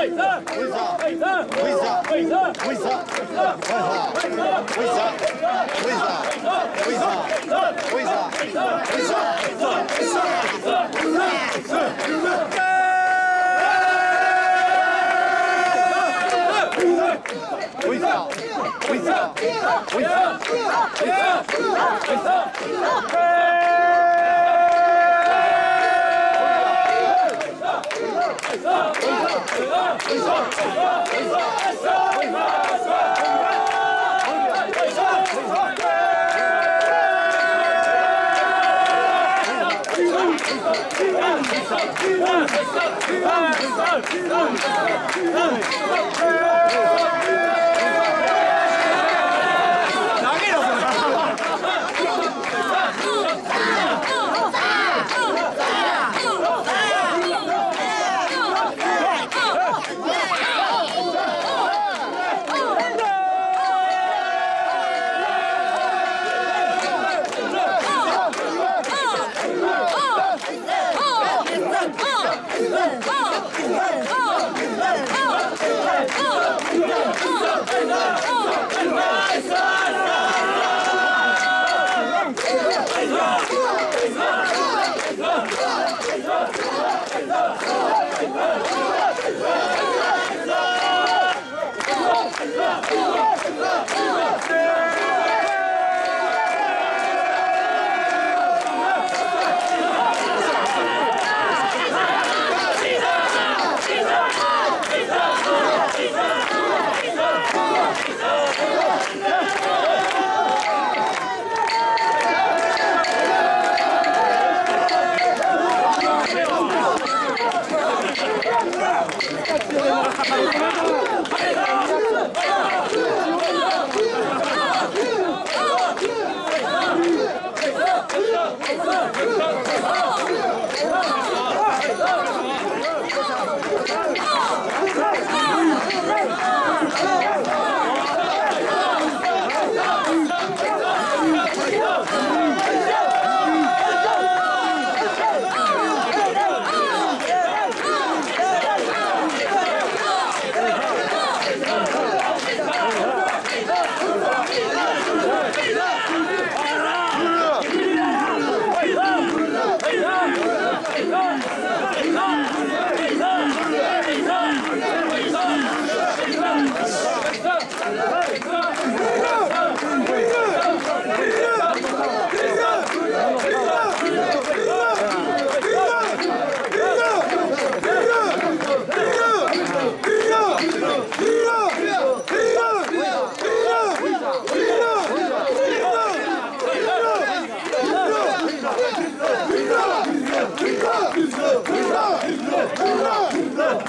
위사 위사 위사 위사 위사 위사 Hey! 어, 어,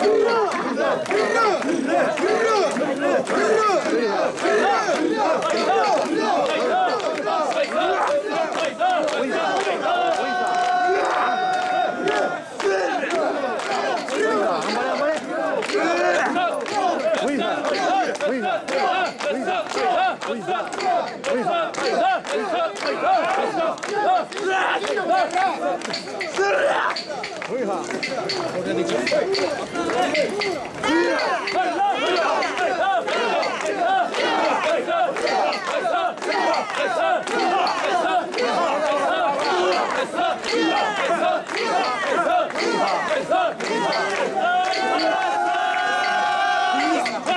Wait up! は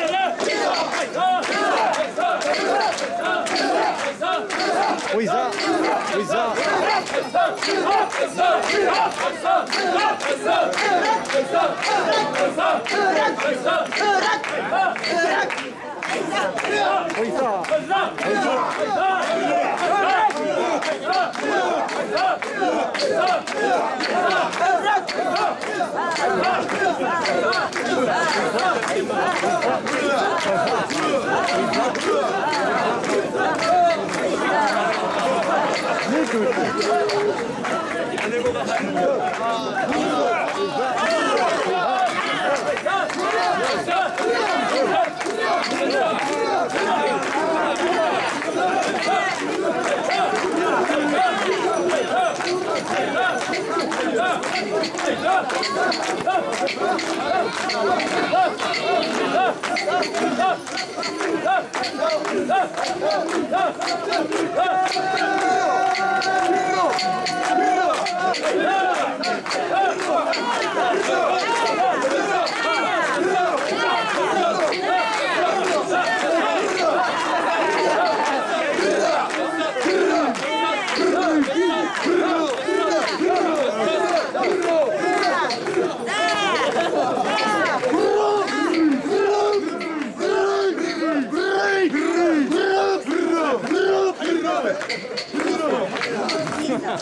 い。Ouiza, Ouiza. Ouiza. Oh!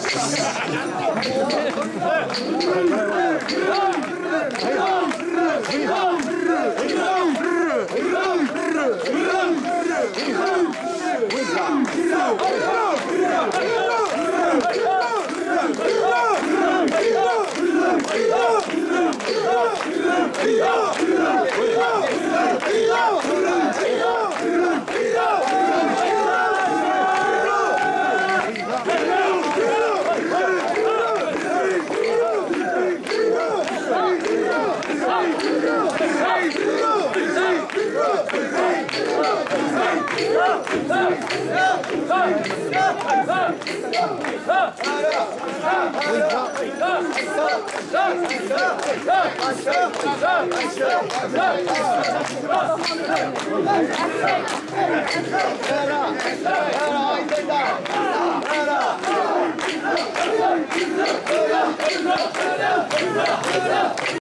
trust. よっ!